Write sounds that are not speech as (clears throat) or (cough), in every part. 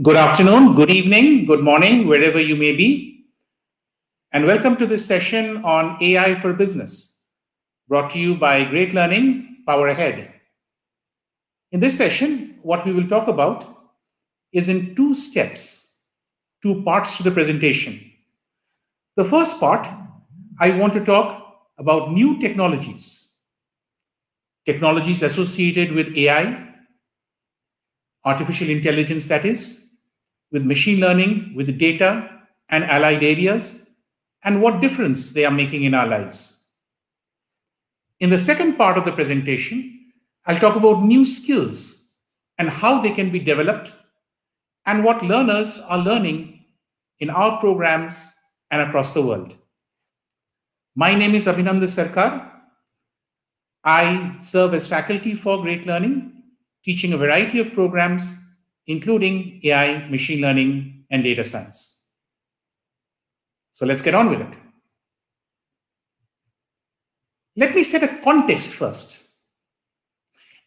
Good afternoon, good evening, good morning, wherever you may be. And welcome to this session on AI for Business, brought to you by Great Learning, Power Ahead. In this session, what we will talk about is in two steps, two parts to the presentation. The first part, I want to talk about new technologies, technologies associated with AI, artificial intelligence that is, with machine learning, with data and allied areas, and what difference they are making in our lives. In the second part of the presentation, I'll talk about new skills and how they can be developed and what learners are learning in our programs and across the world. My name is Abhinanda Sarkar. I serve as faculty for Great Learning teaching a variety of programs, including AI, machine learning, and data science. So let's get on with it. Let me set a context first.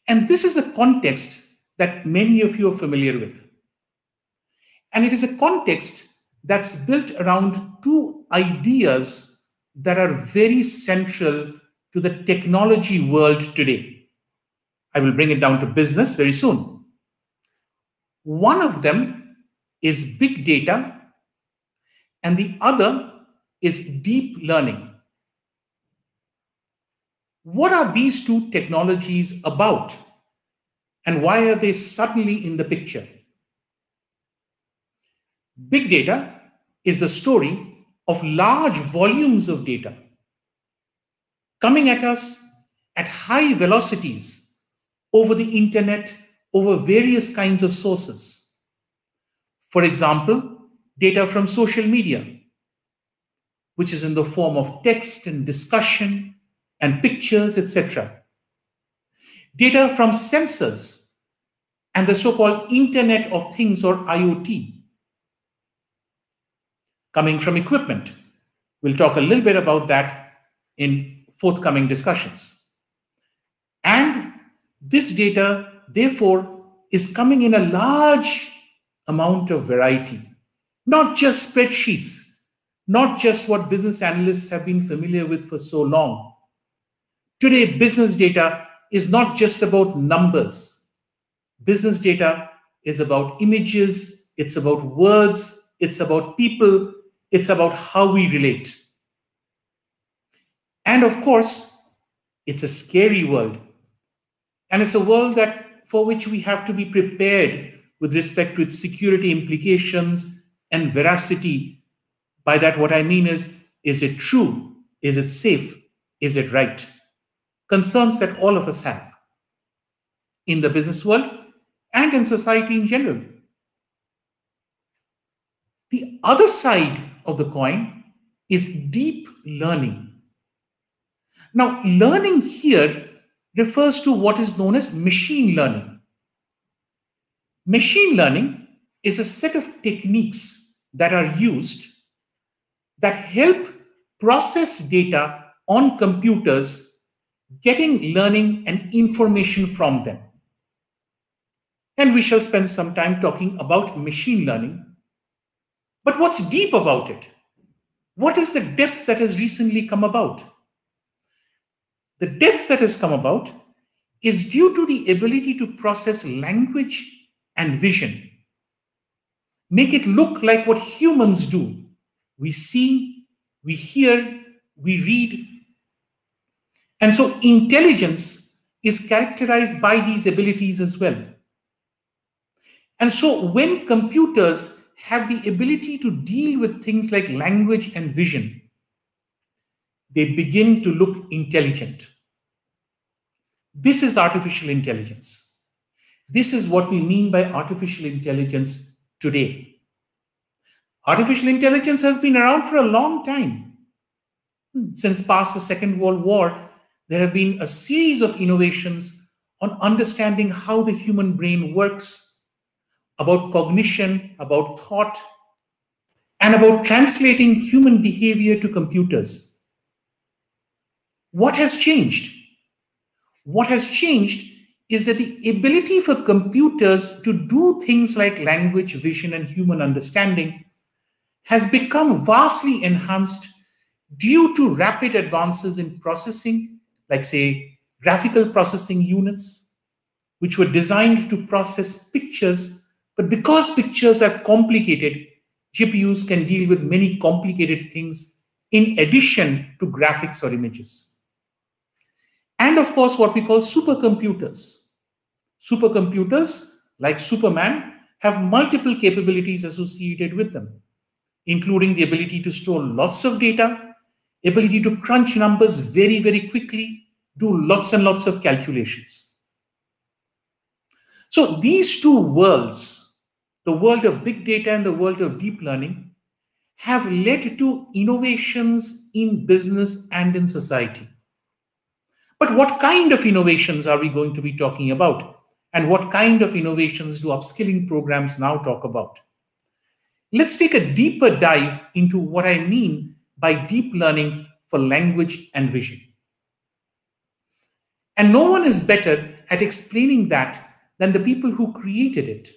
And this is a context that many of you are familiar with. And it is a context that's built around two ideas that are very central to the technology world today. I will bring it down to business very soon. One of them is big data, and the other is deep learning. What are these two technologies about, and why are they suddenly in the picture? Big data is the story of large volumes of data coming at us at high velocities over the internet, over various kinds of sources. For example, data from social media, which is in the form of text and discussion and pictures, etc. Data from sensors and the so-called Internet of Things or IoT. Coming from equipment. We'll talk a little bit about that in forthcoming discussions. And this data, therefore, is coming in a large amount of variety, not just spreadsheets, not just what business analysts have been familiar with for so long. Today, business data is not just about numbers. Business data is about images, it's about words, it's about people, it's about how we relate. And of course, it's a scary world and it's a world that for which we have to be prepared with respect to its security implications and veracity. By that, what I mean is, is it true? Is it safe? Is it right? Concerns that all of us have in the business world and in society in general. The other side of the coin is deep learning. Now, learning here refers to what is known as machine learning. Machine learning is a set of techniques that are used that help process data on computers, getting learning and information from them. And we shall spend some time talking about machine learning. But what's deep about it? What is the depth that has recently come about? The depth that has come about is due to the ability to process language and vision. Make it look like what humans do. We see, we hear, we read. And so intelligence is characterized by these abilities as well. And so when computers have the ability to deal with things like language and vision, they begin to look intelligent. This is artificial intelligence. This is what we mean by artificial intelligence today. Artificial intelligence has been around for a long time. Since past the Second World War, there have been a series of innovations on understanding how the human brain works, about cognition, about thought, and about translating human behavior to computers. What has changed? What has changed is that the ability for computers to do things like language, vision, and human understanding has become vastly enhanced due to rapid advances in processing, like, say, graphical processing units, which were designed to process pictures. But because pictures are complicated, GPUs can deal with many complicated things in addition to graphics or images. And of course, what we call supercomputers. Supercomputers, like Superman, have multiple capabilities associated with them, including the ability to store lots of data, ability to crunch numbers very, very quickly, do lots and lots of calculations. So these two worlds, the world of big data and the world of deep learning, have led to innovations in business and in society. But what kind of innovations are we going to be talking about? And what kind of innovations do upskilling programs now talk about? Let's take a deeper dive into what I mean by deep learning for language and vision. And no one is better at explaining that than the people who created it.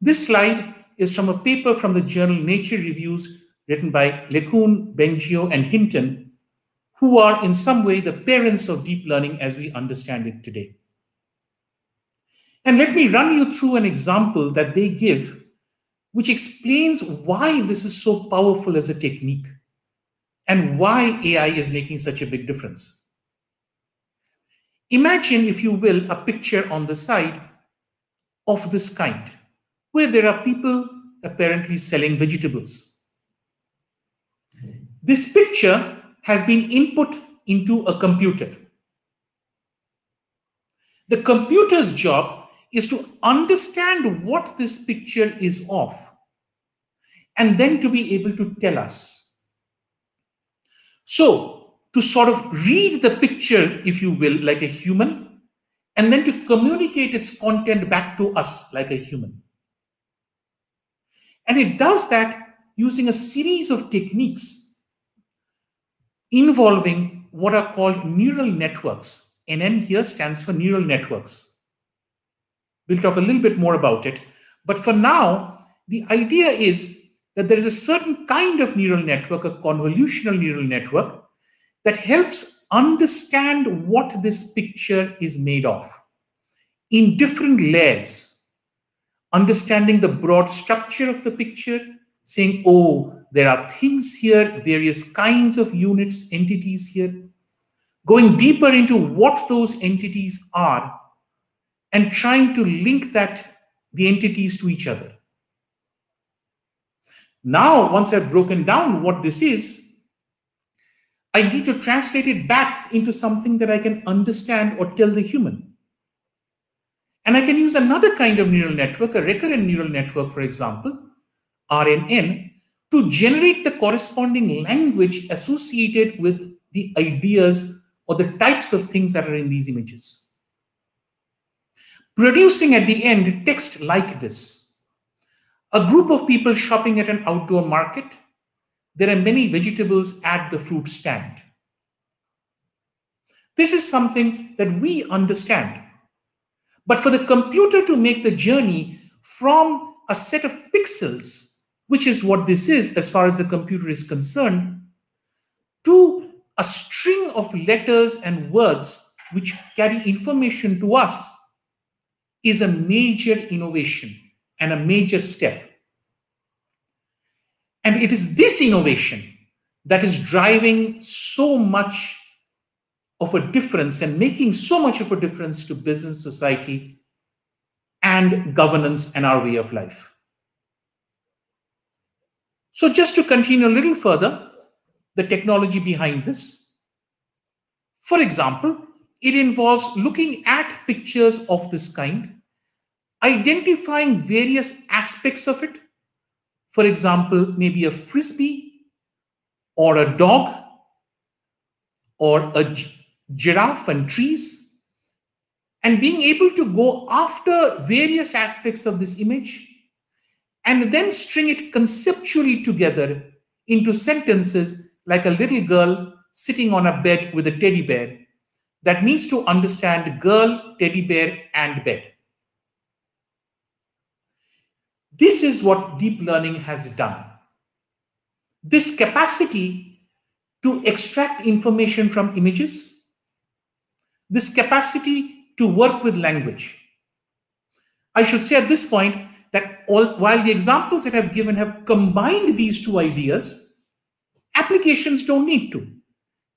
This slide is from a paper from the journal Nature Reviews written by LeCun, Bengio, and Hinton, who are in some way the parents of deep learning as we understand it today. And let me run you through an example that they give, which explains why this is so powerful as a technique and why AI is making such a big difference. Imagine, if you will, a picture on the side of this kind, where there are people apparently selling vegetables. This picture has been input into a computer. The computer's job is to understand what this picture is of and then to be able to tell us so, to sort of read the picture, if you will, like a human, and then to communicate its content back to us like a human. And it does that using a series of techniques involving what are called neural networks. NN here stands for neural networks. We'll talk a little bit more about it. But for now, the idea is that there is a certain kind of neural network, a convolutional neural network, that helps understand what this picture is made of in different layers. Understanding the broad structure of the picture, saying, oh, there are things here, various kinds of units, entities here. Going deeper into what those entities are and trying to link that, the entities to each other. Now, once I've broken down what this is, I need to translate it back into something that I can understand or tell the human. And I can use another kind of neural network, a recurrent neural network, for example, RNN, to generate the corresponding language associated with the ideas or the types of things that are in these images. Producing at the end text like this a group of people shopping at an outdoor market. There are many vegetables at the fruit stand. This is something that we understand. But for the computer to make the journey from a set of pixels, which is what this is as far as the computer is concerned, to a string of letters and words which carry information to us is a major innovation and a major step. And it is this innovation that is driving so much of a difference and making so much of a difference to business, society, and governance and our way of life. So, just to continue a little further, the technology behind this. For example, it involves looking at pictures of this kind identifying various aspects of it. For example, maybe a frisbee or a dog or a giraffe and trees, and being able to go after various aspects of this image and then string it conceptually together into sentences like a little girl sitting on a bed with a teddy bear that needs to understand girl, teddy bear, and bed. This is what deep learning has done. This capacity to extract information from images, this capacity to work with language. I should say at this point all, while the examples that I've given have combined these two ideas, applications don't need to.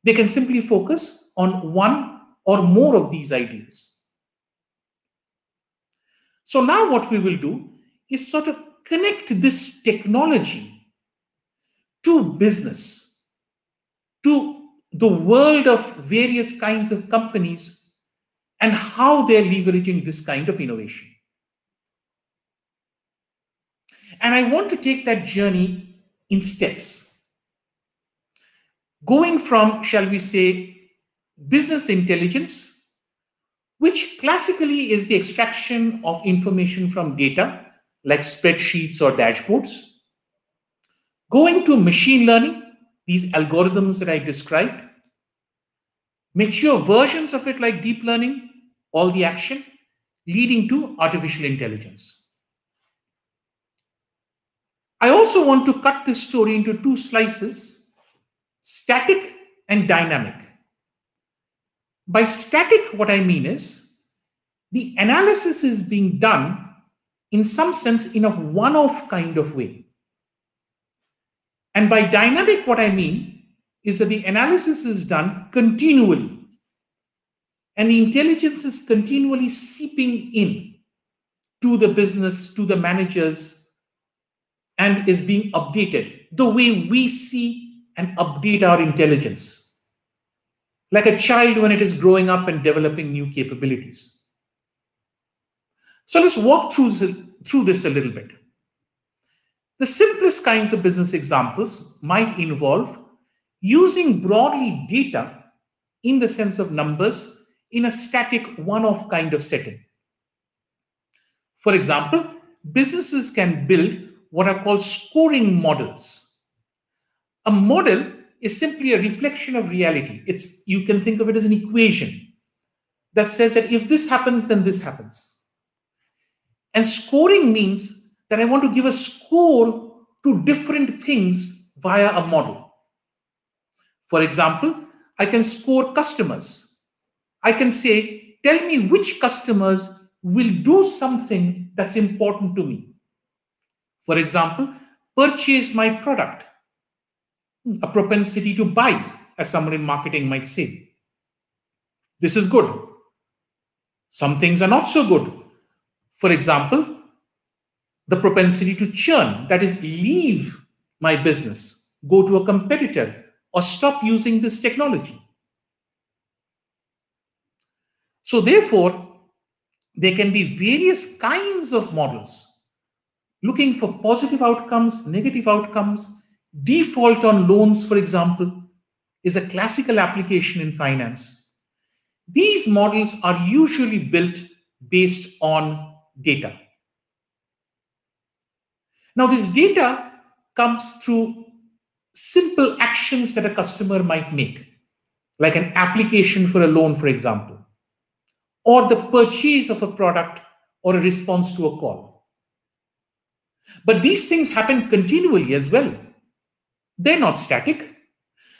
They can simply focus on one or more of these ideas. So now what we will do is sort of connect this technology to business, to the world of various kinds of companies and how they're leveraging this kind of innovation. And I want to take that journey in steps. Going from, shall we say, business intelligence, which classically is the extraction of information from data like spreadsheets or dashboards. Going to machine learning, these algorithms that I described, mature versions of it like deep learning, all the action, leading to artificial intelligence. I also want to cut this story into two slices, static and dynamic. By static, what I mean is the analysis is being done in some sense in a one-off kind of way. And by dynamic, what I mean is that the analysis is done continually. And the intelligence is continually seeping in to the business, to the managers, and is being updated the way we see and update our intelligence. Like a child when it is growing up and developing new capabilities. So let's walk through, through this a little bit. The simplest kinds of business examples might involve using broadly data in the sense of numbers in a static one-off kind of setting. For example, businesses can build what are called scoring models. A model is simply a reflection of reality. It's you can think of it as an equation that says that if this happens, then this happens. And scoring means that I want to give a score to different things via a model. For example, I can score customers. I can say, tell me which customers will do something that's important to me. For example, purchase my product, hmm, a propensity to buy, as someone in marketing might say. This is good. Some things are not so good. For example, the propensity to churn, that is, leave my business, go to a competitor, or stop using this technology. So, therefore, there can be various kinds of models looking for positive outcomes, negative outcomes. Default on loans, for example, is a classical application in finance. These models are usually built based on data. Now, this data comes through simple actions that a customer might make, like an application for a loan, for example, or the purchase of a product or a response to a call. But these things happen continually as well. They're not static.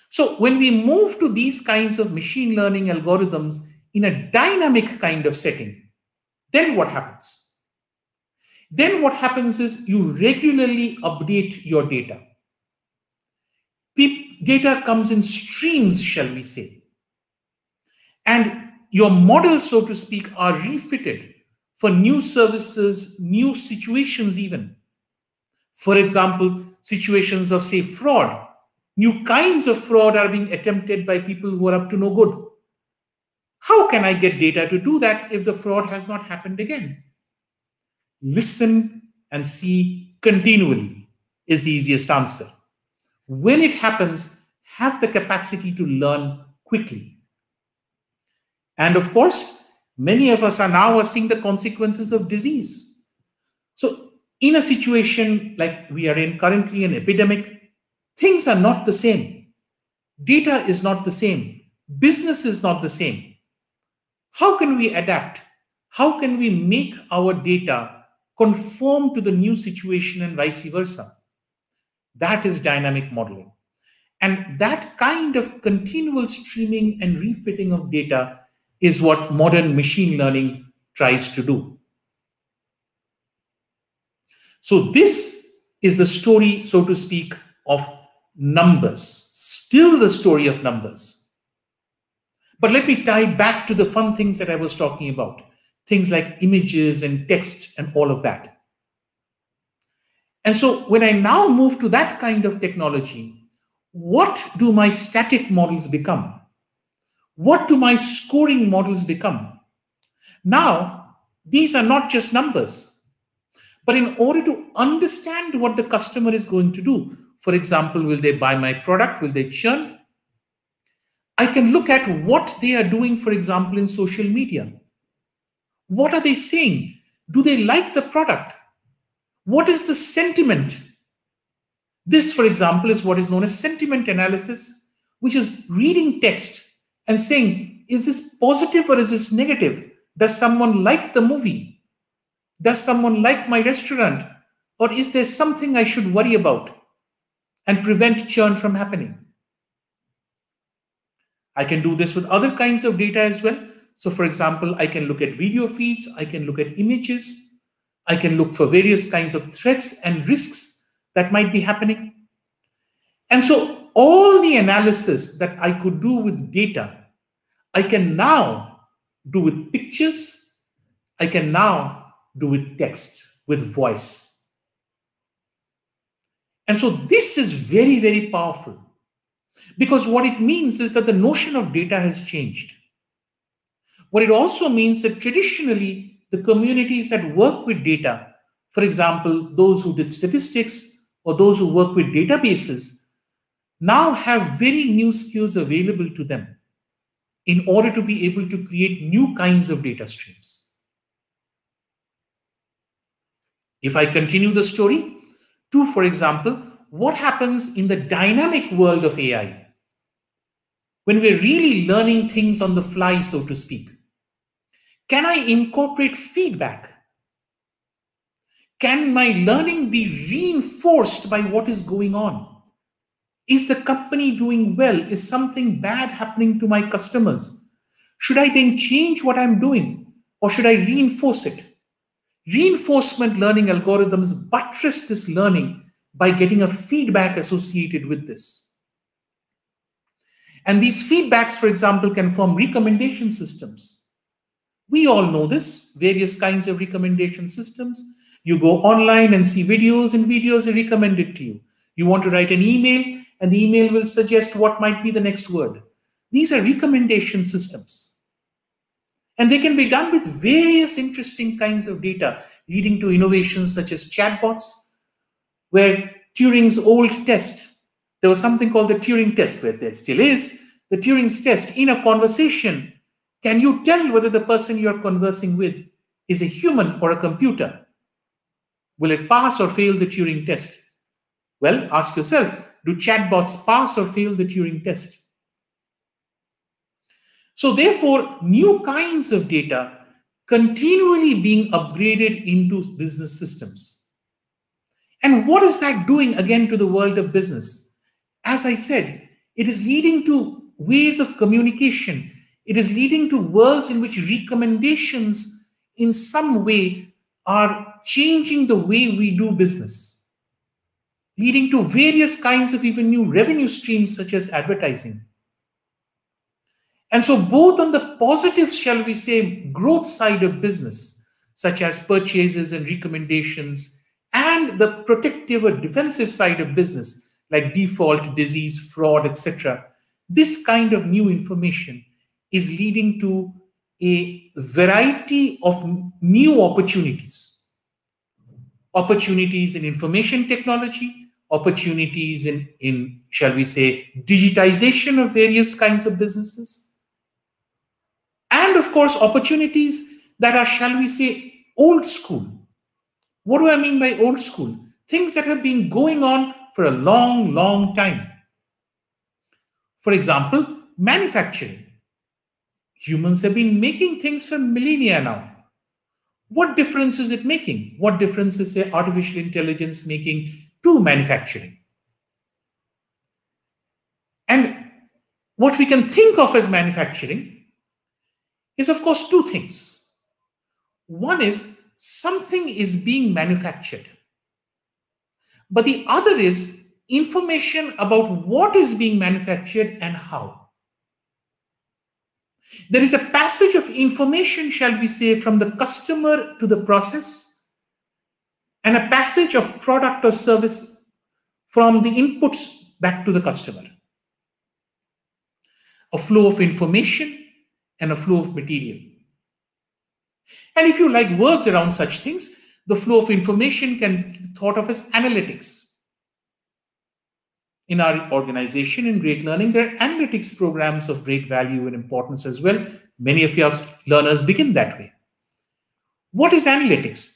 So when we move to these kinds of machine learning algorithms in a dynamic kind of setting, then what happens? Then what happens is you regularly update your data. data comes in streams, shall we say. And your models, so to speak, are refitted for new services, new situations, even. For example, situations of, say, fraud. New kinds of fraud are being attempted by people who are up to no good. How can I get data to do that if the fraud has not happened again? listen and see continually is the easiest answer. When it happens, have the capacity to learn quickly. And of course, many of us are now seeing the consequences of disease. So, in a situation like we are in currently, an epidemic, things are not the same. Data is not the same. Business is not the same. how can we adapt? How can we make our data conform to the new situation and vice versa? That is dynamic modeling. And that kind of continual streaming and refitting of data is what modern machine learning tries to do. So, this is the story, so to speak, of numbers, still the story of numbers. But let me tie back to the fun things that I was talking about things like images and text and all of that. And so, when I now move to that kind of technology, what do my static models become? What do my scoring models become? Now, these are not just numbers. But in order to understand what the customer is going to do, for example, will they buy my product? Will they churn? I can look at what they are doing, for example, in social media. What are they saying? Do they like the product? What is the sentiment this, for example, is what is known as sentiment analysis, which is reading text and saying, is this positive or is this negative? Does someone like the movie? Does someone like my restaurant? Or is there something I should worry about and prevent churn from happening? I can do this with other kinds of data as well. So, for example, I can look at video feeds, I can look at images, I can look for various kinds of threats and risks that might be happening. And so all the analysis that I could do with data, I can now do with pictures, I can now do with text, with voice. And so this is very, very powerful because what it means is that the notion of data has changed. What it also means that traditionally, the communities that work with data, for example, those who did statistics, or those who work with databases now have very new skills available to them in order to be able to create new kinds of data streams. If I continue the story, to, for example, what happens in the dynamic world of AI when we're really learning things on the fly, so to speak? Can I incorporate feedback can my learning be reinforced by what is going on? Is the company doing well? Is something bad happening to my customers? Should I then change what I'm doing or should I reinforce it? Reinforcement learning algorithms buttress this learning by getting a feedback associated with this. And these feedbacks, for example, can form recommendation systems. We all know this, various kinds of recommendation systems you go online and see videos, and videos are recommended to you. You want to write an email, and the email will suggest what might be the next word. These are recommendation systems. And they can be done with various interesting kinds of data, leading to innovations such as chatbots, where Turing's old test, there was something called the Turing test, where there still is the Turing's test in a conversation. Can you tell whether the person you're conversing with is a human or a computer? Will it pass or fail the Turing test? Well, ask yourself do chatbots pass or fail the Turing test? So, therefore, new kinds of data continually being upgraded into business systems. And what is that doing again to the world of business? As I said, it is leading to ways of communication. It is leading to worlds in which recommendations, in some way, are changing the way we do business, leading to various kinds of even new revenue streams such as advertising. And so, both on the positive, shall we say, growth side of business, such as purchases and recommendations, and the protective or defensive side of business, like default, disease, fraud, etc., this kind of new information is leading to a variety of new opportunities opportunities in information technology, opportunities in, in, shall we say, digitization of various kinds of businesses, and of course, opportunities that are, shall we say, old school. What do I mean by old school? Things that have been going on for a long, long time. For example, manufacturing. Humans have been making things for millennia now. What difference is it making? What difference is say, artificial intelligence making to manufacturing? And what we can think of as manufacturing is, of course, two things. One is something is being manufactured, but the other is information about what is being manufactured and how. There is a passage of information, shall we say, from the customer to the process, and a passage of product or service from the inputs back to the customer. A flow of information and a flow of material. And if you like words around such things, the flow of information can be thought of as analytics in our organization in Great Learning, there are analytics programs of great value and importance as well. Many of your learners begin that way. What is analytics?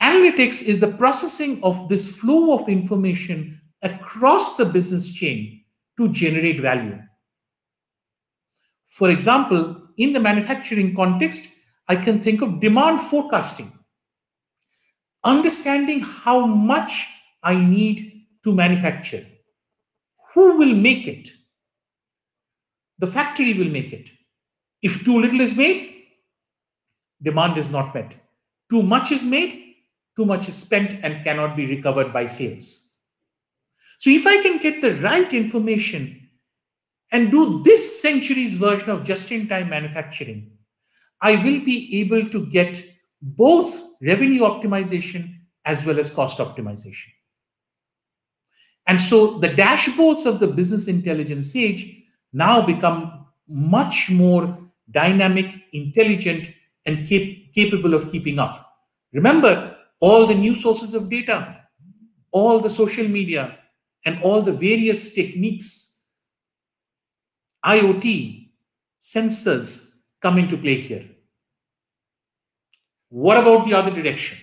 Analytics is the processing of this flow of information across the business chain to generate value. For example, in the manufacturing context, I can think of demand forecasting. Understanding how much I need to manufacture who will make it? The factory will make it. If too little is made, demand is not met. Too much is made, too much is spent and cannot be recovered by sales. So if I can get the right information and do this century's version of just-in-time manufacturing, I will be able to get both revenue optimization as well as cost optimization. And so the dashboards of the business intelligence age now become much more dynamic, intelligent, and cap- capable of keeping up. Remember, all the new sources of data, all the social media, and all the various techniques, IoT, sensors come into play here. What about the other direction?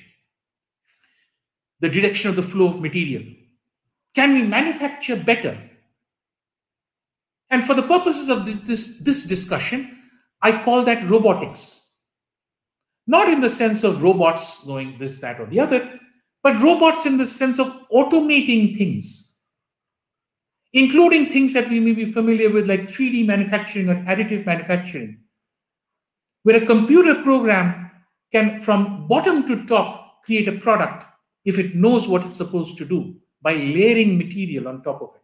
The direction of the flow of material. Can we manufacture better? And for the purposes of this, this, this discussion, I call that robotics. Not in the sense of robots knowing this, that, or the other, but robots in the sense of automating things, including things that we may be familiar with, like 3D manufacturing or additive manufacturing, where a computer program can, from bottom to top, create a product if it knows what it's supposed to do by layering material on top of it.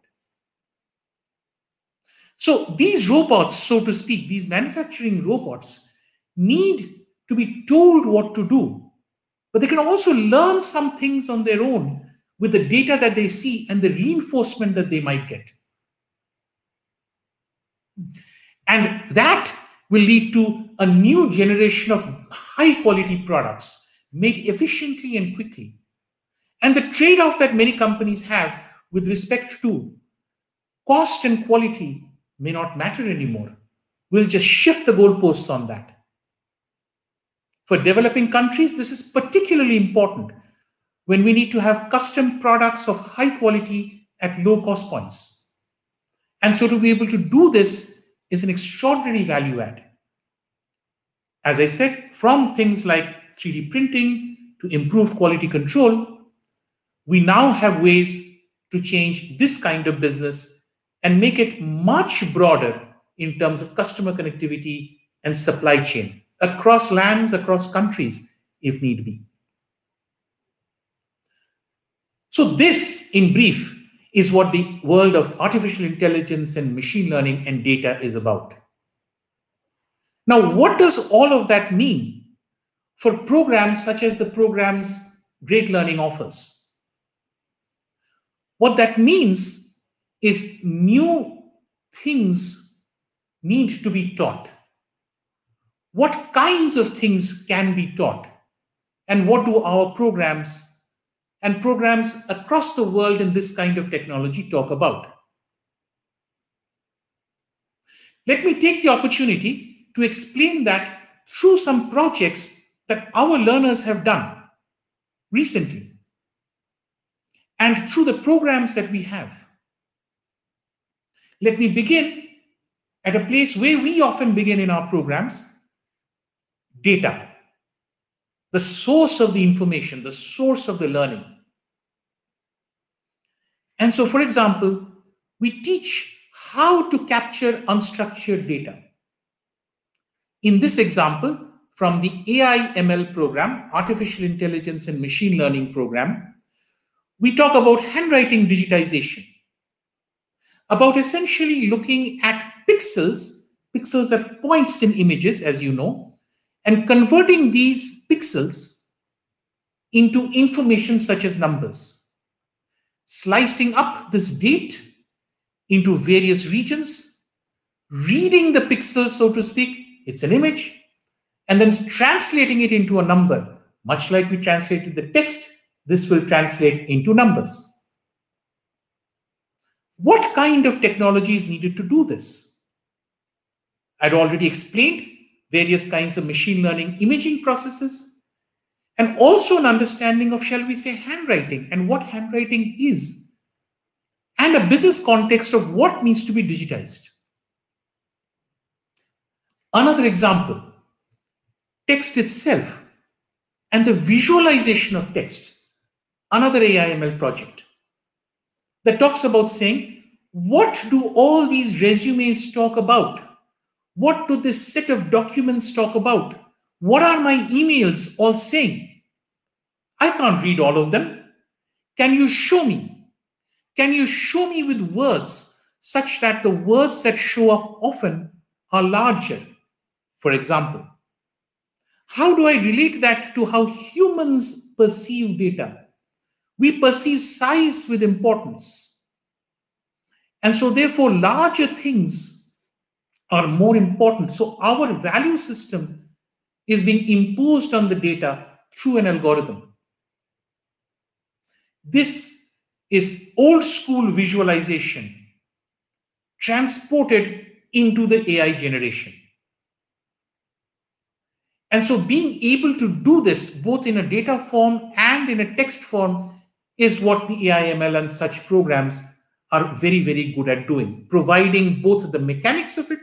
So these robots, so to speak, these manufacturing robots need to be told what to do, but they can also learn some things on their own with the data that they see and the reinforcement that they might get. And that will lead to a new generation of high quality products made efficiently and quickly and the trade off that many companies have with respect to cost and quality may not matter anymore. We'll just shift the goalposts on that. For developing countries, this is particularly important when we need to have custom products of high quality at low cost points. And so to be able to do this is an extraordinary value add. As I said, from things like 3D printing to improved quality control, we now have ways to change this kind of business and make it much broader in terms of customer connectivity and supply chain across lands, across countries, if need be. So, this, in brief, is what the world of artificial intelligence and machine learning and data is about. Now, what does all of that mean for programs such as the programs Great Learning offers? What that means is new things need to be taught. What kinds of things can be taught? And what do our programs and programs across the world in this kind of technology talk about? Let me take the opportunity to explain that through some projects that our learners have done recently and through the programs that we have. Let me begin at a place where we often begin in our programs data, the source of the information, the source of the learning. And so, for example, we teach how to capture unstructured data. In this example, from the AI ML program, Artificial Intelligence and Machine Learning program, we talk about handwriting digitization, about essentially looking at pixels, pixels are points in images, as you know, and converting these pixels into information such as numbers, slicing up this date into various regions, reading the pixels, so to speak, it's an image, and then translating it into a number. Much like we translated the text, this will translate into numbers. What kind of technology is needed to do this? I'd already explained various kinds of machine learning imaging processes, and also an understanding of, shall we say, handwriting and what handwriting is, and a business context of what needs to be digitized. Another example text itself and the visualization of text, another AIML project that talks about saying, what do all these resumes talk about? What do this set of documents talk about? What are my emails all saying? I can't read all of them. Can you show me? Can you show me with words such that the words that show up often are larger? For example, how do I relate that to how humans perceive data? We perceive size with importance. And so, therefore, larger things are more important. So, our value system is being imposed on the data through an algorithm. This is old school visualization transported into the AI generation. And so being able to do this both in a data form and in a text form is what the AIML and such programs are very, very good at doing, providing both the mechanics of it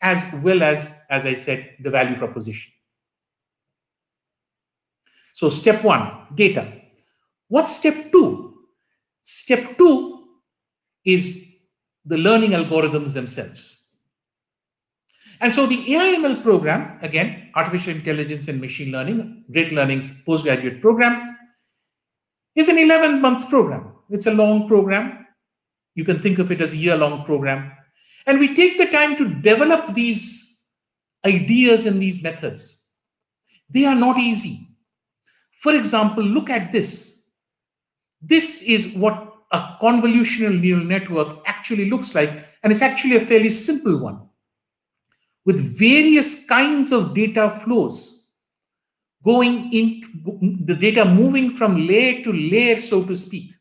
as well as, as I said, the value proposition. So step one, data. What's step two? Step two is the learning algorithms themselves. And so the AIML program, again, Artificial Intelligence and Machine Learning, Great Learning's postgraduate program, is an 11 month program. It's a long program. You can think of it as a year long program. And we take the time to develop these ideas and these methods. They are not easy. For example, look at this. This is what a convolutional neural network actually looks like, and it's actually a fairly simple one with various kinds of data flows going into the data moving from layer to layer, so to speak.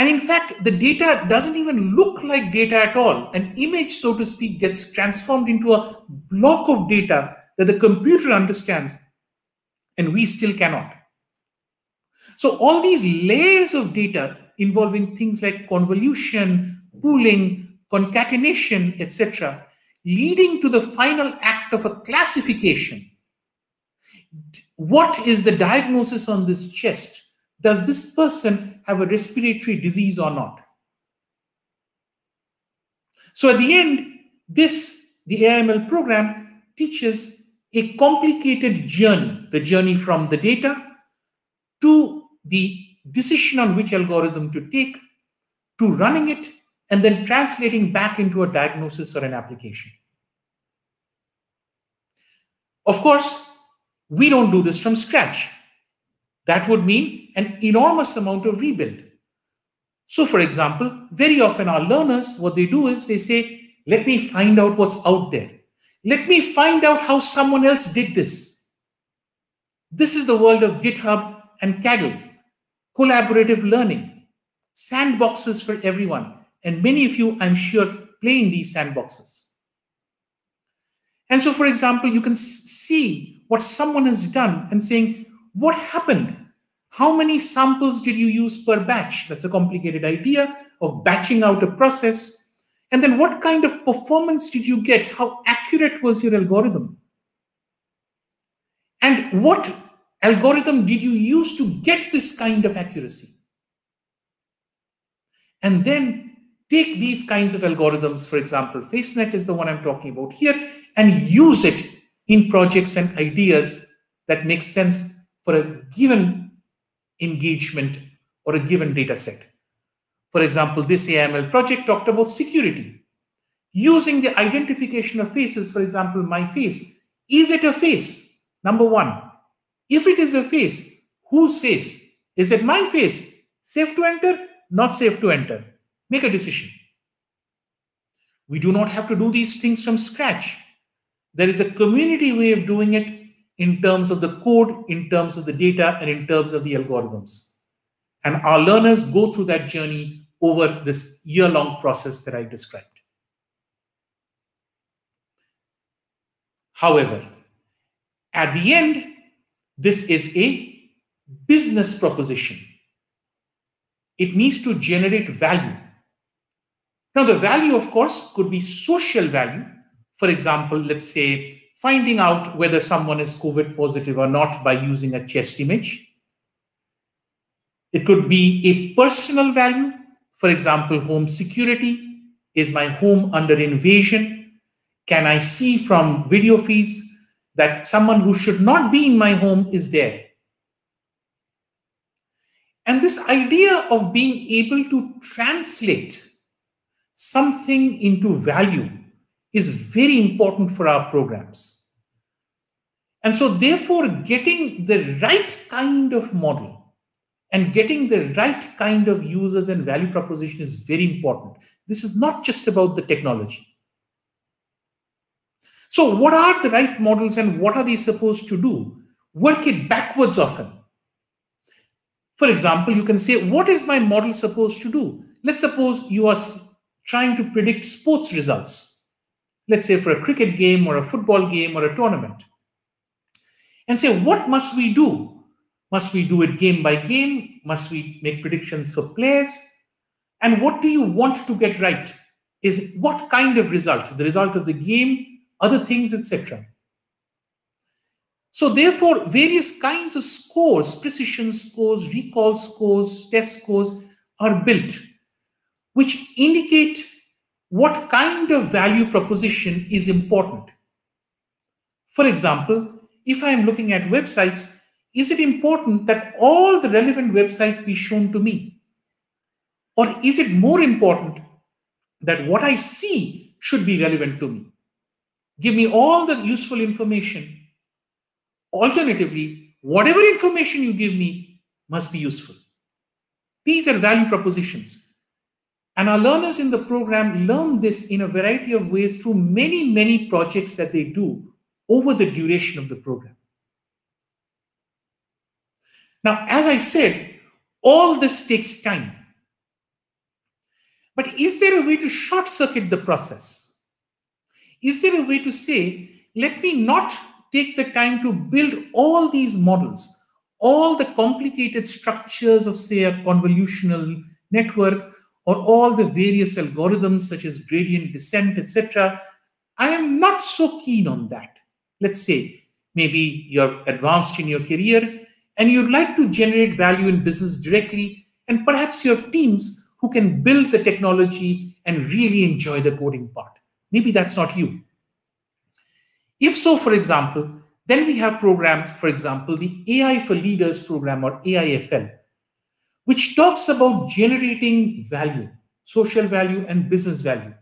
And in fact, the data doesn't even look like data at all. An image, so to speak, gets transformed into a block of data that the computer understands, and we still cannot. So, all these layers of data involving things like convolution, pooling, concatenation, etc., leading to the final act of a classification. What is the diagnosis on this chest? Does this person have a respiratory disease or not? So at the end, this, the AIML program, teaches a complicated journey, the journey from the data to the decision on which algorithm to take, to running it, and then translating back into a diagnosis or an application. Of course, we don't do this from scratch. That would mean an enormous amount of rebuild. So, for example, very often our learners, what they do is they say, Let me find out what's out there. Let me find out how someone else did this. This is the world of GitHub and Kaggle, collaborative learning, sandboxes for everyone. And many of you, I'm sure, play in these sandboxes. And so, for example, you can see what someone has done and saying, what happened? How many samples did you use per batch? That's a complicated idea of batching out a process. And then what kind of performance did you get? How accurate was your algorithm? And what algorithm did you use to get this kind of accuracy? And then take these kinds of algorithms, for example, FaceNet is the one I'm talking about here, and use it in projects and ideas that make sense for a given engagement or a given data set. For example, this AML project talked about security. Using the identification of faces, for example, my face. Is it a face? Number one. If it is a face, whose face? Is it my face? Safe to enter? Not safe to enter. Make a decision. We do not have to do these things from scratch. There is a community way of doing it in terms of the code, in terms of the data, and in terms of the algorithms. And our learners go through that journey over this year long process that I described. However, at the end, this is a business proposition. It needs to generate value. Now, the value, of course, could be social value. For example, let's say finding out whether someone is COVID positive or not by using a chest image it could be a personal value. For example, home security. Is my home under invasion? Can I see from video feeds that someone who should not be in my home is there? And this idea of being able to translate something into value is very important for our programs. And so, therefore, getting the right kind of model and getting the right kind of users and value proposition is very important. This is not just about the technology. So, what are the right models and what are they supposed to do? Work it backwards often. For example, you can say, What is my model supposed to do? Let's suppose you are trying to predict sports results. Let's say for a cricket game or a football game or a tournament. And say, What must we do? Must we do it game by game? Must we make predictions for players? And what do you want to get right? Is what kind of result? The result of the game, other things, etc. So, therefore, various kinds of scores, precision scores, recall scores, test scores are built, which indicate what kind of value proposition is important. For example, if I am looking at websites, is it important that all the relevant websites be shown to me? Or is it more important that what I see should be relevant to me? Give me all the useful information. Alternatively, whatever information you give me must be useful. These are value propositions. And our learners in the program learn this in a variety of ways through many, many projects that they do over the duration of the program. Now, as I said, all this takes time. But is there a way to short circuit the process? Is there a way to say, let me not take the time to build all these models, all the complicated structures of, say, a convolutional network, or all the various algorithms such as gradient descent, etc. I am not so keen on that. Let's say maybe you're advanced in your career and you'd like to generate value in business directly, and perhaps you have teams who can build the technology and really enjoy the coding part. Maybe that's not you. If so, for example, then we have programs, for example, the AI for Leaders program or AIFL, which talks about generating value, social value, and business value.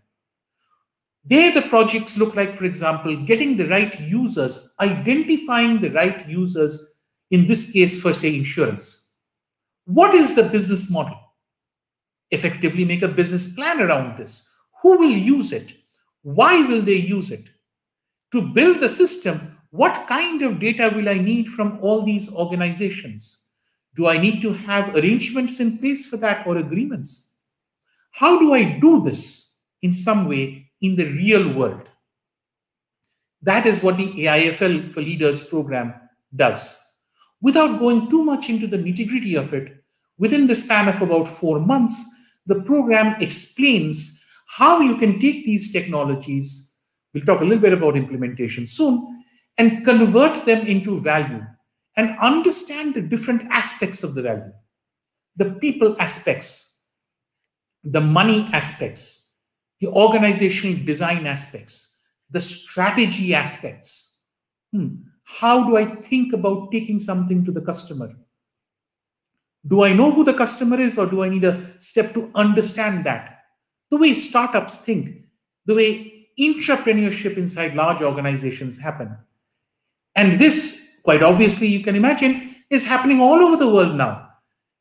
There, the projects look like, for example, getting the right users, identifying the right users in this case for say insurance. What is the business model? Effectively make a business plan around this. Who will use it? Why will they use it? To build the system, what kind of data will I need from all these organizations? Do I need to have arrangements in place for that or agreements? How do I do this in some way in the real world? That is what the AIFL for Leaders program does. Without going too much into the nitty gritty of it, within the span of about four months, the program explains how you can take these technologies, we'll talk a little bit about implementation soon, and convert them into value and understand the different aspects of the value the people aspects, the money aspects, the organizational design aspects, the strategy aspects. Hmm. How do I think about taking something to the customer? Do I know who the customer is, or do I need a step to understand that? The way startups think, the way entrepreneurship inside large organizations happen. And this, quite obviously, you can imagine, is happening all over the world now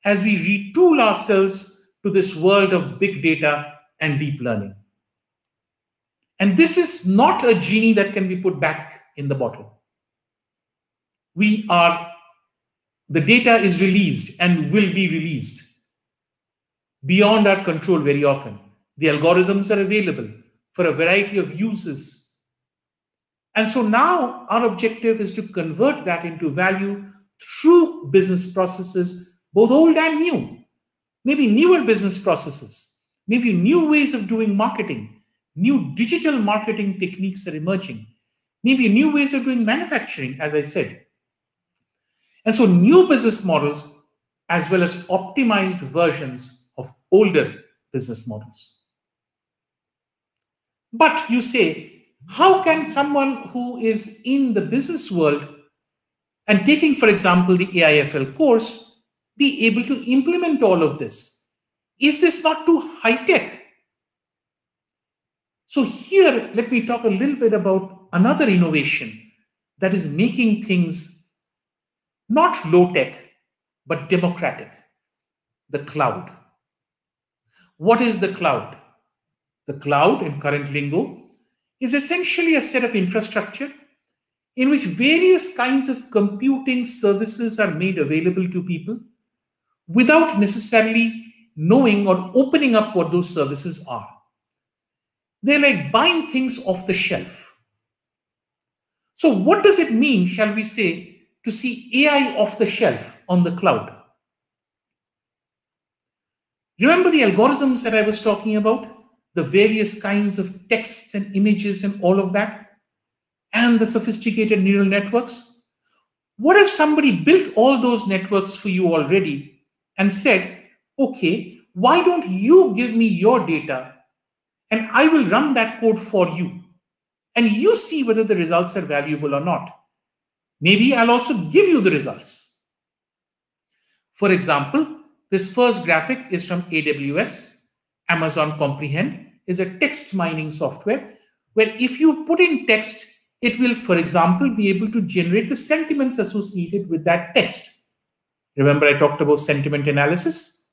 as we retool ourselves to this world of big data and deep learning. And this is not a genie that can be put back in the bottle. We are, the data is released and will be released beyond our control very often. The algorithms are available for a variety of uses. And so now our objective is to convert that into value through business processes both old and new. Maybe newer business processes, maybe new ways of doing marketing, new digital marketing techniques are emerging, maybe new ways of doing manufacturing, as I said. And so, new business models as well as optimized versions of older business models. But you say, how can someone who is in the business world and taking, for example, the AIFL course, be able to implement all of this? Is this not too high tech? So, here, let me talk a little bit about another innovation that is making things not low tech, but democratic the cloud. What is the cloud? The cloud, in current lingo, is essentially a set of infrastructure in which various kinds of computing services are made available to people without necessarily knowing or opening up what those services are. They're like buying things off the shelf. So, what does it mean, shall we say, to see AI off the shelf on the cloud? Remember the algorithms that I was talking about? The various kinds of texts and images and all of that? And the sophisticated neural networks? What if somebody built all those networks for you already and said, okay, why don't you give me your data and I will run that code for you. And you see whether the results are valuable or not. Maybe I'll also give you the results. For example, this first graphic is from AWS. Amazon Comprehend is a text mining software where if you put in text, it will, for example, be able to generate the sentiments associated with that text. Remember, I talked about sentiment analysis?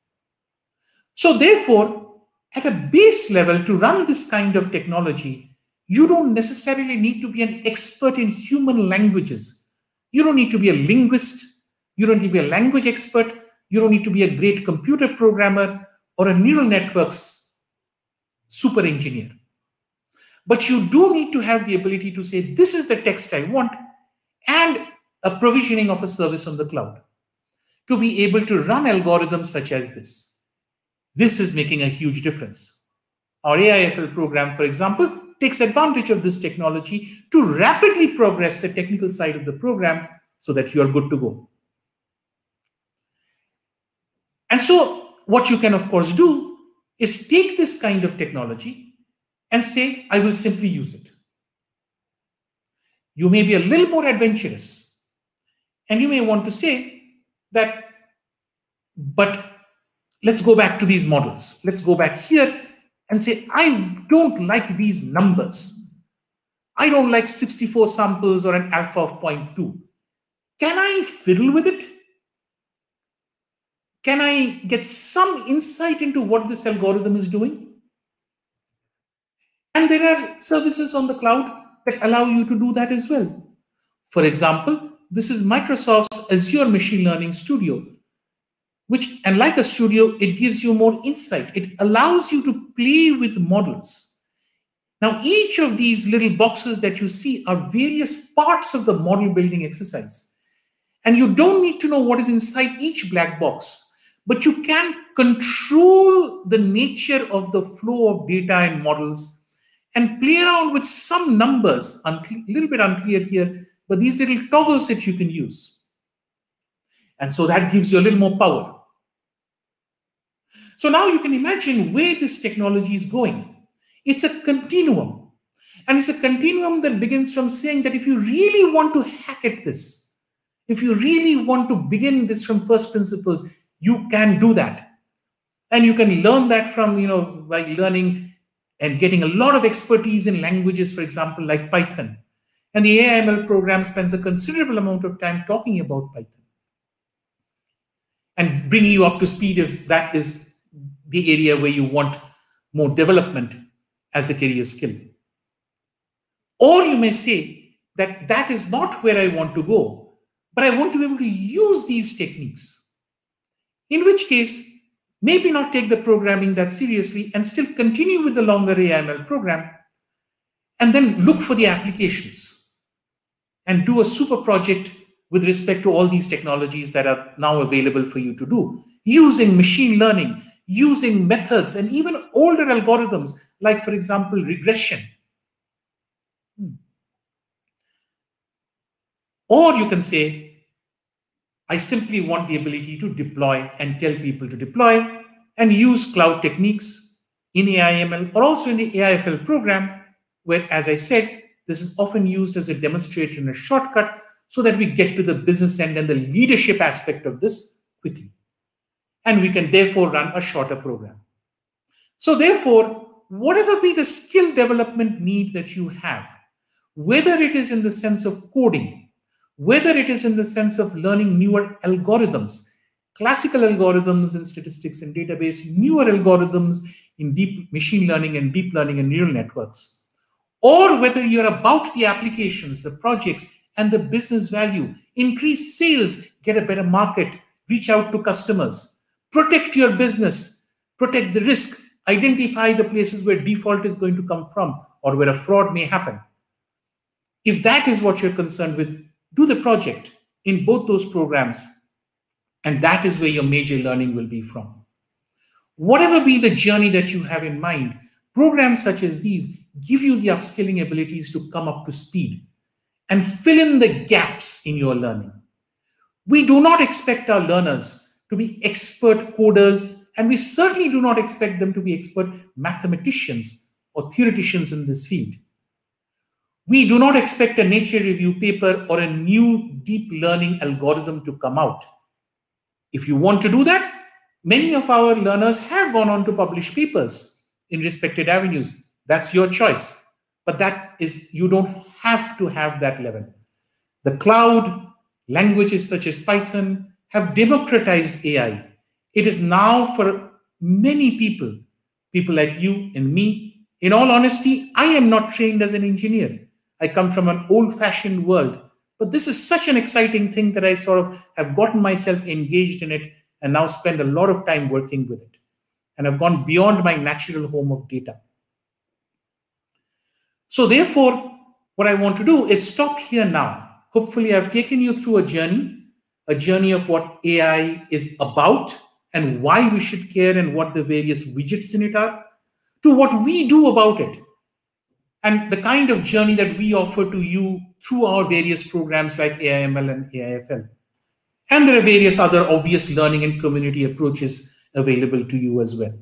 So, therefore, at a base level, to run this kind of technology, you don't necessarily need to be an expert in human languages. You don't need to be a linguist. You don't need to be a language expert. You don't need to be a great computer programmer or a neural networks super engineer. But you do need to have the ability to say, this is the text I want, and a provisioning of a service on the cloud to be able to run algorithms such as this. This is making a huge difference. Our AIFL program, for example, takes advantage of this technology to rapidly progress the technical side of the program so that you are good to go. And so, what you can, of course, do is take this kind of technology and say, I will simply use it. You may be a little more adventurous, and you may want to say, that, but let's go back to these models. Let's go back here and say, I don't like these numbers. I don't like 64 samples or an alpha of 0.2. Can I fiddle with it? Can I get some insight into what this algorithm is doing? And there are services on the cloud that allow you to do that as well. For example, this is Microsoft's Azure Machine Learning Studio, which, and like a studio, it gives you more insight. It allows you to play with models. Now, each of these little boxes that you see are various parts of the model building exercise. And you don't need to know what is inside each black box, but you can control the nature of the flow of data and models and play around with some numbers, a little bit unclear here, but these little toggles that you can use. And so that gives you a little more power. So now you can imagine where this technology is going. It's a continuum. And it's a continuum that begins from saying that if you really want to hack at this, if you really want to begin this from first principles, you can do that. And you can learn that from, you know, by learning and getting a lot of expertise in languages, for example, like Python. And the AIML program spends a considerable amount of time talking about Python and bringing you up to speed if that is the area where you want more development as a career skill. Or you may say that that is not where I want to go, but I want to be able to use these techniques. In which case, maybe not take the programming that seriously and still continue with the longer AIML program and then look for the applications and do a super project with respect to all these technologies that are now available for you to do using machine learning, using methods, and even older algorithms, like, for example, regression. Hmm. Or you can say, I simply want the ability to deploy and tell people to deploy and use cloud techniques in AIML or also in the AIFL program, where, as I said, this is often used as a demonstrator and a shortcut so that we get to the business end and the leadership aspect of this quickly. And we can therefore run a shorter program. So, therefore, whatever be the skill development need that you have, whether it is in the sense of coding, whether it is in the sense of learning newer algorithms, classical algorithms in statistics and database, newer algorithms in deep machine learning and deep learning and neural networks, or whether you're about the applications, the projects, and the business value, increase sales, get a better market, reach out to customers, protect your business, protect the risk, identify the places where default is going to come from or where a fraud may happen. If that is what you're concerned with, do the project in both those programs. And that is where your major learning will be from. Whatever be the journey that you have in mind, programs such as these give you the upskilling abilities to come up to speed and fill in the gaps in your learning. We do not expect our learners to be expert coders, and we certainly do not expect them to be expert mathematicians or theoreticians in this field. We do not expect a Nature review paper or a new deep learning algorithm to come out. If you want to do that, many of our learners have gone on to publish papers in respected avenues. That's your choice. But that is, you don't have to have that level. The cloud, languages such as Python have democratized AI. It is now for many people, people like you and me. In all honesty, I am not trained as an engineer. I come from an old fashioned world. But this is such an exciting thing that I sort of have gotten myself engaged in it and now spend a lot of time working with it. And I've gone beyond my natural home of data. So, therefore, what I want to do is stop here now. Hopefully, I've taken you through a journey, a journey of what AI is about and why we should care and what the various widgets in it are, to what we do about it and the kind of journey that we offer to you through our various programs like AIML and AIFL. And there are various other obvious learning and community approaches available to you as well.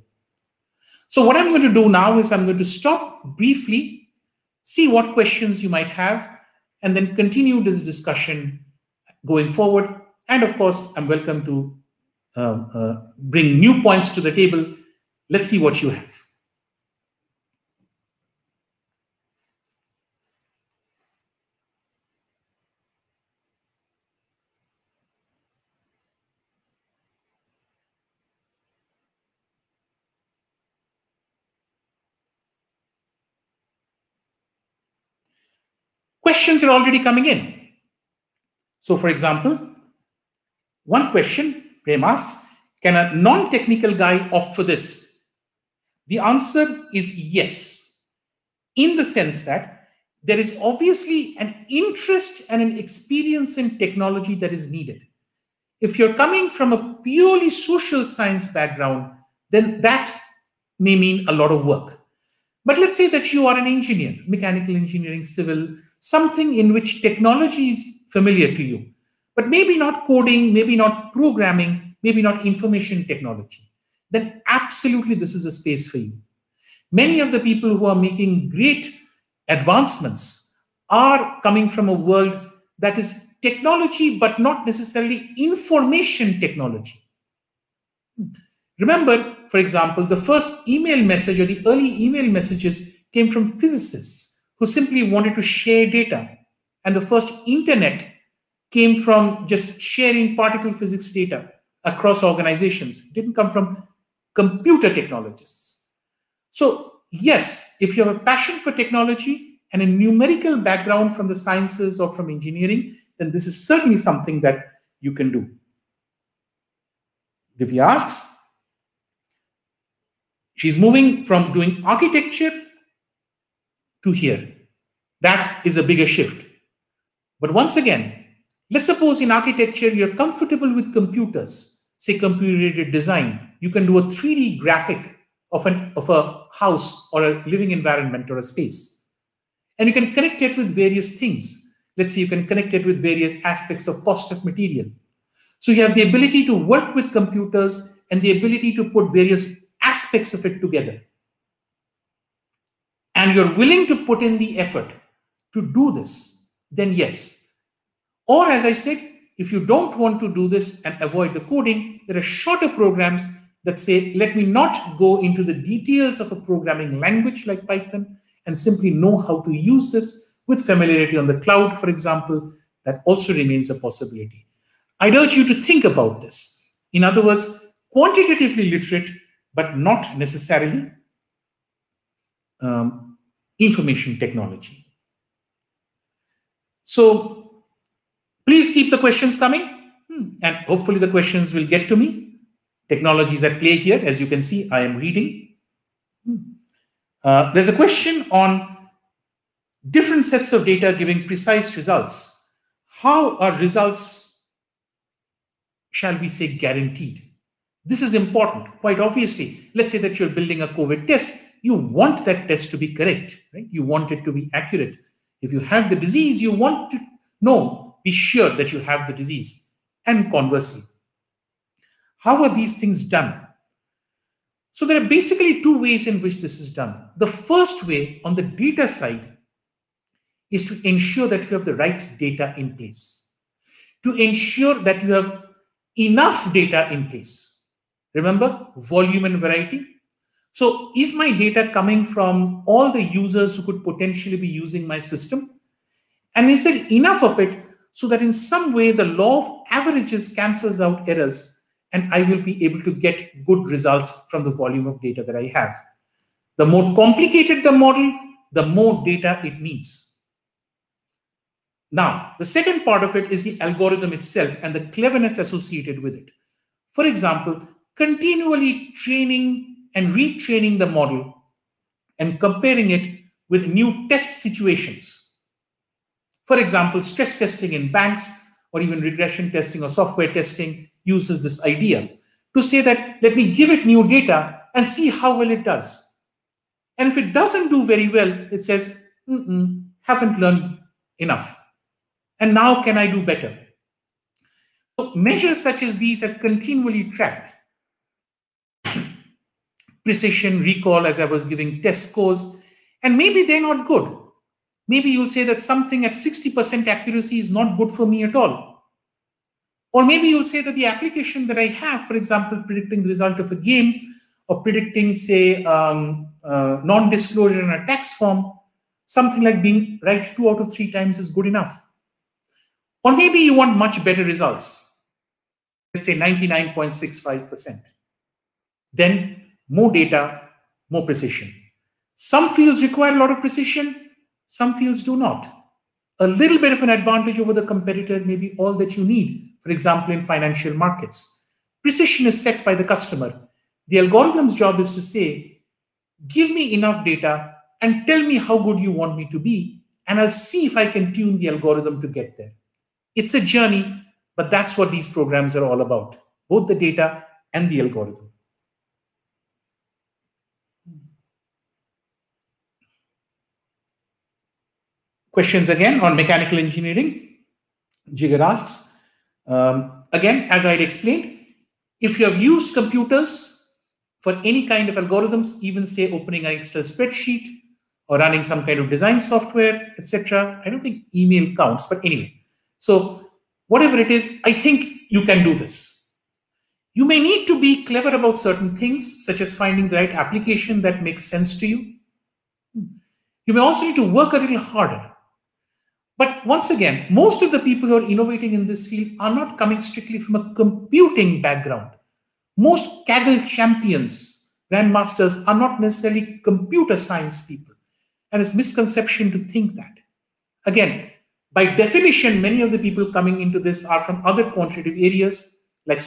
So what I'm going to do now is I'm going to stop briefly, see what questions you might have, and then continue this discussion going forward. And of course, I'm welcome to um, uh, bring new points to the table. Let's see what you have. Questions are already coming in. So, for example, one question Prem asks Can a non technical guy opt for this? The answer is yes, in the sense that there is obviously an interest and an experience in technology that is needed. If you're coming from a purely social science background, then that may mean a lot of work. But let's say that you are an engineer, mechanical engineering, civil, something in which technology is familiar to you, but maybe not coding, maybe not programming, maybe not information technology, then absolutely this is a space for you. Many of the people who are making great advancements are coming from a world that is technology, but not necessarily information technology. Remember, for example, the first email message or the early email messages came from physicists who simply wanted to share data. And the first internet came from just sharing particle physics data across organizations. It didn't come from computer technologists. So, yes, if you have a passion for technology and a numerical background from the sciences or from engineering, then this is certainly something that you can do. Divya asks, she's moving from doing architecture to here. That is a bigger shift. But once again, let's suppose in architecture you're comfortable with computers, say computer-aided design. You can do a 3D graphic of, an, of a house or a living environment or a space. And you can connect it with various things Let's say you can connect it with various aspects of cost of material. So you have the ability to work with computers and the ability to put various aspects of it together. And you're willing to put in the effort to do this, then yes. Or as I said, if you don't want to do this and avoid the coding, there are shorter programs that say, let me not go into the details of a programming language like Python and simply know how to use this with familiarity on the cloud, for example, that also remains a possibility. I'd urge you to think about this. In other words, quantitatively literate, but not necessarily um, information technology. So please keep the questions coming, hmm, and hopefully the questions will get to me. Technologies at play here, as you can see, I am reading. Hmm. Uh, there's a question on different sets of data giving precise results. How are results, shall we say, guaranteed? This is important, quite obviously. Let's say that you're building a COVID test. You want that test to be correct, right? You want it to be accurate. If you have the disease, you want to know, be sure that you have the disease. And conversely, how are these things done? So there are basically two ways in which this is done. The first way on the data side is to ensure that you have the right data in place, to ensure that you have enough data in place. Remember, volume and variety. So is my data coming from all the users who could potentially be using my system? And is there enough of it so that in some way the law of averages cancels out errors and I will be able to get good results from the volume of data that I have. The more complicated the model, the more data it needs. Now, the second part of it is the algorithm itself and the cleverness associated with it. For example, continually training and retraining the model and comparing it with new test situations. For example, stress testing in banks or even regression testing or software testing uses this idea to say that let me give it new data and see how well it does. And if it doesn't do very well, it says, haven't learned enough. And now can I do better? So measures such as these are continually tracked. Precision, recall, as I was giving test scores, and maybe they're not good. Maybe you'll say that something at 60% accuracy is not good for me at all. Or maybe you'll say that the application that I have, for example, predicting the result of a game or predicting, say, um, uh, non-disclosure in a tax form, something like being right two out of three times is good enough. Or maybe you want much better results, let's say 99.65%. Then more data, more precision. Some fields require a lot of precision, some fields do not. A little bit of an advantage over the competitor may be all that you need, for example, in financial markets. Precision is set by the customer. The algorithm's job is to say, give me enough data and tell me how good you want me to be, and I'll see if I can tune the algorithm to get there. It's a journey, But that's what these programs are all about, both the data and the algorithm. Questions again on mechanical engineering. Jigar asks, um, again, as I had explained, if you have used computers for any kind of algorithms, even say opening an Excel spreadsheet or running some kind of design software, etc., I don't think email counts, but anyway. So whatever it is, I think you can do this. You may need to be clever about certain things, such as finding the right application that makes sense to you. You may also need to work a little harder. But once again, most of the people who are innovating in this field are not coming strictly from a computing background. Most Kaggle champions, grandmasters, are not necessarily computer science people. And it's misconception to think that. Again, by definition, many of the people coming into this are from other quantitative areas, like,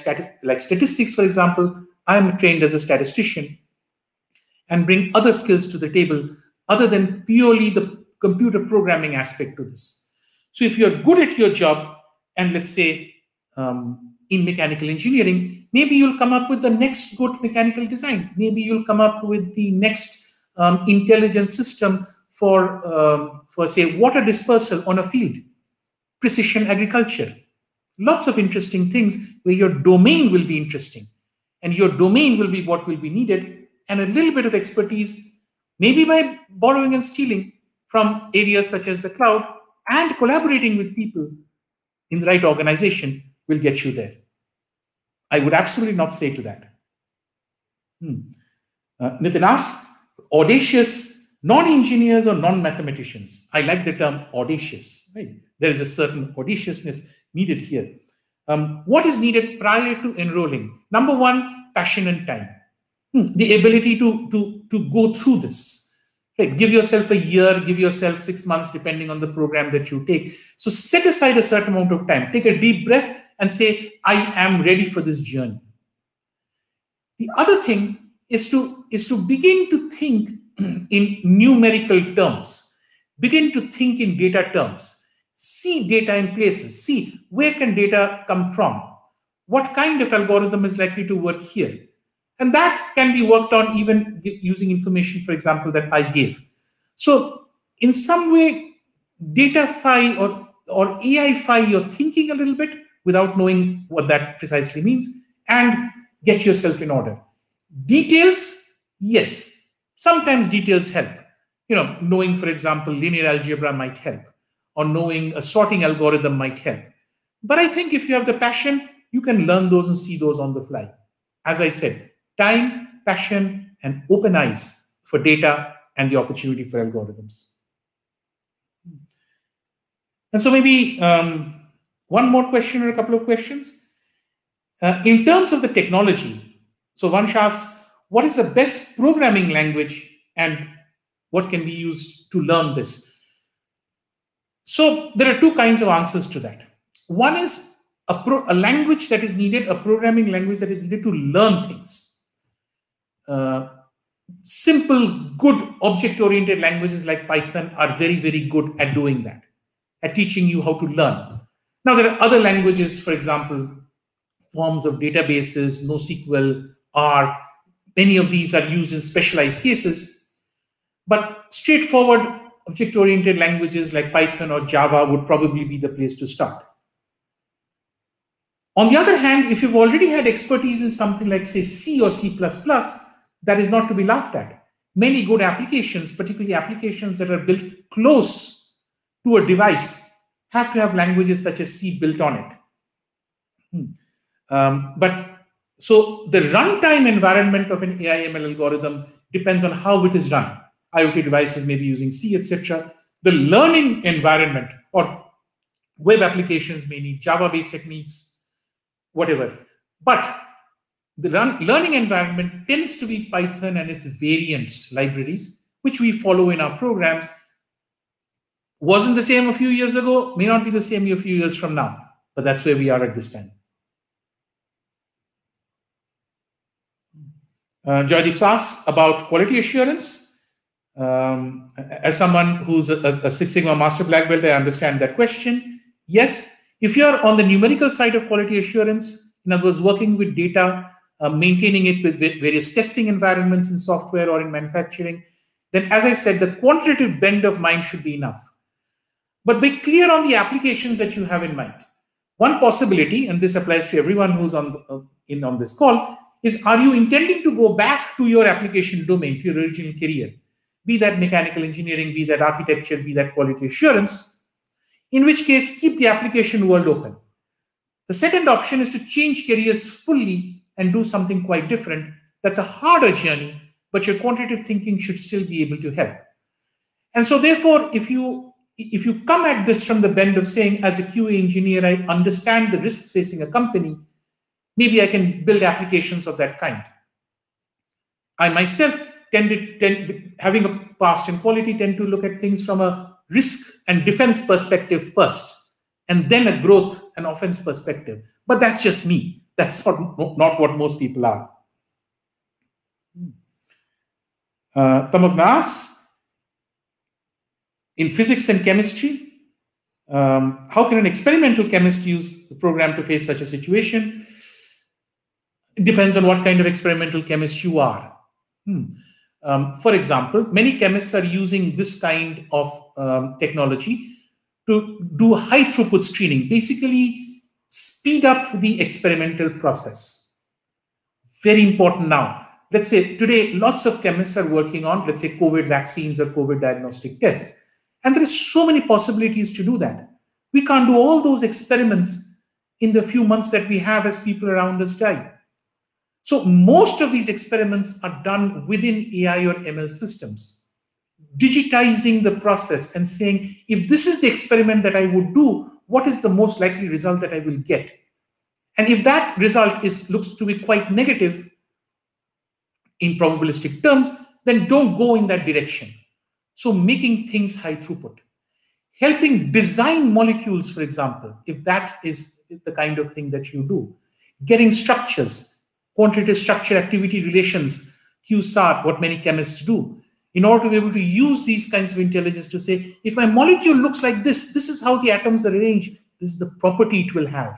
like statistics, for example. I am trained as a statistician and bring other skills to the table other than purely the computer programming aspect to this. So if you're good at your job, and let's say um, in mechanical engineering, maybe you'll come up with the next good mechanical design. Maybe you'll come up with the next um, intelligent system for, um, for say, water dispersal on a field, precision agriculture. Lots of interesting things where your domain will be interesting. And your domain will be what will be needed, and a little bit of expertise, maybe by borrowing and stealing from areas such as the cloud and collaborating with people in the right organization will get you there. I would absolutely not say to that. Hmm. Uh, Nitin asks, audacious non-engineers or non-mathematicians. I like the term audacious. Right? There is a certain audaciousness needed here. Um, what is needed prior to enrolling? Number one, passion and time. Hmm. The ability to, to, to go through this. Right? Give yourself a year, give yourself six months, depending on the program that you take. So set aside a certain amount of time. Take a deep breath and say, I am ready for this journey. The other thing is to, is to begin to think (clears throat) in numerical terms. Begin to think in data terms. See data in places. See where can data come from? What kind of algorithm is likely to work here? And that can be worked on even using information, for example, that I gave. So in some way, datafy or, or AIfy your thinking a little bit without knowing what that precisely means and get yourself in order. Details, yes, Sometimes details help. You know, knowing, for example, linear algebra might help, or knowing a sorting algorithm might help. But I think if you have the passion, you can learn those and see those on the fly. As I said, time, passion, and open eyes for data and the opportunity for algorithms. And so maybe um, one more question or a couple of questions. Uh, in terms of the technology, so Vansh asks, what is the best programming language and what can be used to learn this? So there are two kinds of answers to that. One is a, a language that is needed, a programming language that is needed to learn things. Uh, simple, good object-oriented languages like Python are very, very good at doing that, at teaching you how to learn. Now, there are other languages, for example, forms of databases, NoSQL, R, Many of these are used in specialized cases, but straightforward object-oriented languages like Python or Java would probably be the place to start. On the other hand, if you've already had expertise in something like, say, C or C++, that is not to be laughed at. Many good applications, particularly applications that are built close to a device, have to have languages such as C built on it. Hmm. Um, but so the runtime environment of an AI/ML algorithm depends on how it is run. IoT devices may be using C, etc. The learning environment or web applications may need Java-based techniques, whatever. But the learning environment tends to be Python and its variants libraries, which we follow in our programs. Wasn't the same a few years ago, may not be the same a few years from now, but that's where we are at this time. Uh, Joydeep asks about quality assurance. Um, as someone who's a, a, Six Sigma Master Black Belt, I understand that question. Yes, If you're on the numerical side of quality assurance, in other words, working with data, uh, maintaining it with various testing environments in software or in manufacturing, then as I said, the quantitative bend of mind should be enough. But be clear on the applications that you have in mind. One possibility, and this applies to everyone who's on uh, in on this call, is are you intending to go back to your application domain, to your original career? Be that mechanical engineering, be that architecture, be that quality assurance, in which case keep the application world open. The second option is to change careers fully and do something quite different. That's a harder journey, but your quantitative thinking should still be able to help. And so therefore, if you if you come at this from the bend of saying, as a QA engineer, I understand the risks facing a company, maybe I can build applications of that kind. I myself tended, tend, having a past in quality, tend to look at things from a risk and defense perspective first, and then a growth and offense perspective. But that's just me. That's not, not what most people are. Uh, in physics and chemistry, um, how can an experimental chemist use the program to face such a situation? It depends on what kind of experimental chemist you are. Hmm. Um, for example, many chemists are using this kind of um, technology to do high throughput screening, basically speed up the experimental process. Very important now. Let's say today, lots of chemists are working on, let's say, COVID vaccines or COVID diagnostic tests. And there is so many possibilities to do that. We can't do all those experiments in the few months that we have as people around us die. So most of these experiments are done within AI or ML systems, digitizing the process and saying, if this is the experiment that I would do, what is the most likely result that I will get? And if that result is looks to be quite negative in probabilistic terms, then don't go in that direction. So making things high throughput. Helping design molecules, for example, if that is the kind of thing that you do. Getting structures, quantitative structure activity relations, QSAR, what many chemists do, in order to be able to use these kinds of intelligence to say, if my molecule looks like this, this is how the atoms are arranged, this is the property it will have.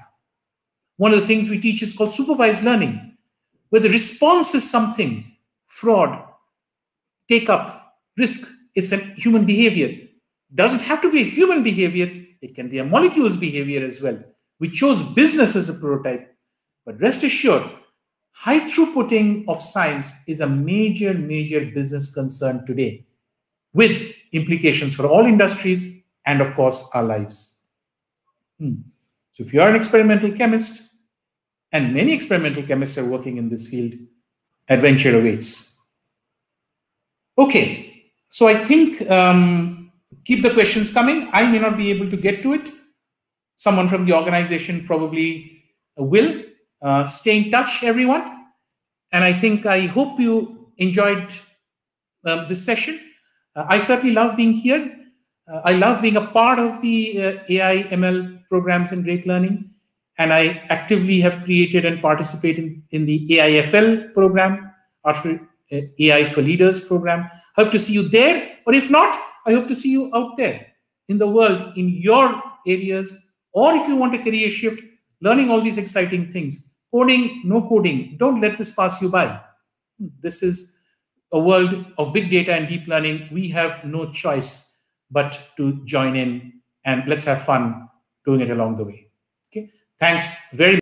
One of the things we teach is called supervised learning, where the response is something, fraud, take up, risk, it's a human behavior. Doesn't have to be a human behavior, it can be a molecule's behavior as well. We chose business as a prototype, but rest assured, high throughputing of science is a major, major business concern today with implications for all industries and, of course, our lives. Hmm. So, if you are an experimental chemist, and many experimental chemists are working in this field, adventure awaits. Okay, so I think um, keep the questions coming. I may not be able to get to it. Someone from the organization probably will. Uh, stay in touch, everyone. And I think I hope you enjoyed um, this session. Uh, I certainly love being here. Uh, I love being a part of the uh, AI ML programs in Great Learning. And I actively have created and participated in, in the AIFL program, AI for Leaders program. Hope to see you there. Or if not, I hope to see you out there in the world, in your areas, or if you want a career shift, learning all these exciting things. Coding, no coding. Don't let this pass you by. This is a world of big data and deep learning. We have no choice but to join in and let's have fun doing it along the way. Okay. Thanks very much.